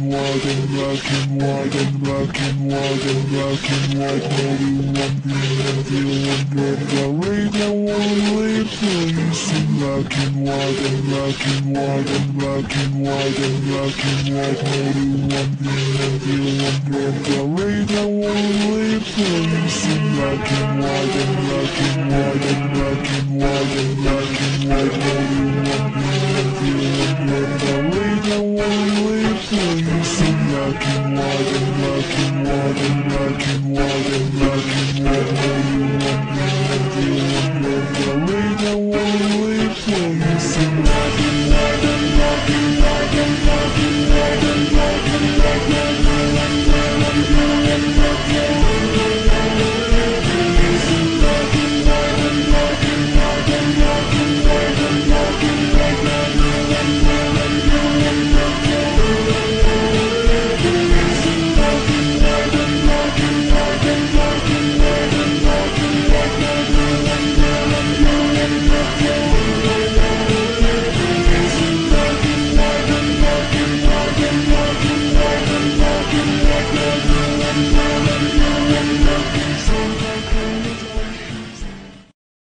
white and black and white and black and white and black and white. Maybe one thing and feel one get the rate and late place in black and white and black and white and black and white and black and white. Maybe one thing and feel one get the rate and late place in black and white and black and white and black and white and black Listen now.